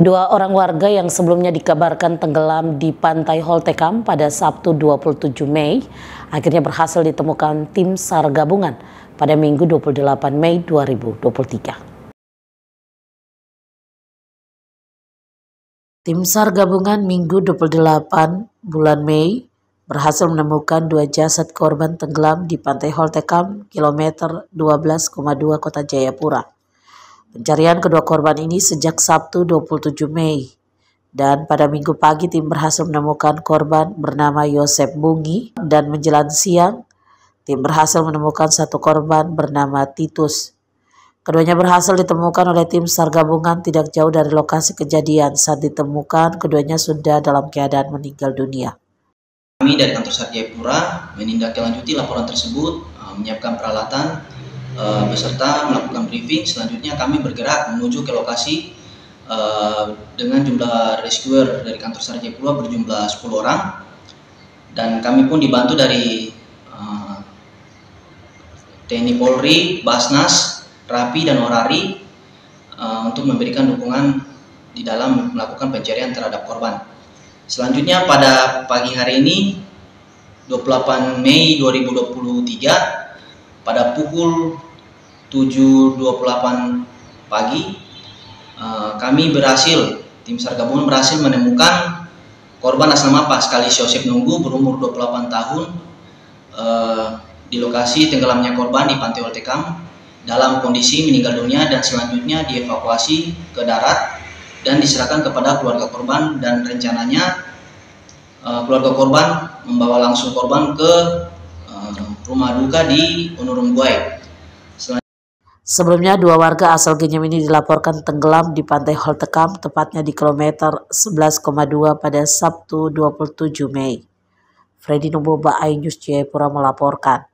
Dua orang warga yang sebelumnya dikabarkan tenggelam di pantai Holtekam pada Sabtu 27 Mei akhirnya berhasil ditemukan tim SAR gabungan pada Minggu 28 Mei 2023. Tim SAR gabungan Minggu 28 bulan Mei berhasil menemukan dua jasad korban tenggelam di pantai Holtekam kilometer 12,2 Kota Jayapura. Pencarian kedua korban ini sejak Sabtu 27 Mei. Dan pada minggu pagi tim berhasil menemukan korban bernama Yosep Bungi dan menjelang siang tim berhasil menemukan satu korban bernama Titus. Keduanya berhasil ditemukan oleh tim SAR gabungan tidak jauh dari lokasi kejadian. Saat ditemukan, keduanya sudah dalam keadaan meninggal dunia. Kami dari kantor SAR Jayapura menindaklanjuti laporan tersebut, eh, menyiapkan peralatan uh, beserta melakukan briefing. Selanjutnya kami bergerak menuju ke lokasi uh, dengan jumlah rescuer dari kantor SAR Jayapura berjumlah 10 orang dan kami pun dibantu dari uh, TNI Polri, Basnas, Rapi dan Orari uh, untuk memberikan dukungan di dalam melakukan pencarian terhadap korban. Selanjutnya pada pagi hari ini 28 Mei 2023 pada pukul 7.28 pagi uh, kami berhasil tim SAR gabungan berhasil menemukan korban atas nama Pascal Yosef Nunggu berumur 28 tahun uh, di lokasi tenggelamnya korban di Pantai Oltekam dalam kondisi meninggal dunia dan selanjutnya dievakuasi ke darat dan diserahkan kepada keluarga korban dan rencananya uh, keluarga korban membawa langsung korban ke rumah duka di Unurum Buai. Sebelumnya, dua warga asal Genyam ini dilaporkan tenggelam di pantai Holtekam, tepatnya di kilometer 11,2 pada Sabtu 27 Mei. Freddy Nuboba, News Jayapura melaporkan.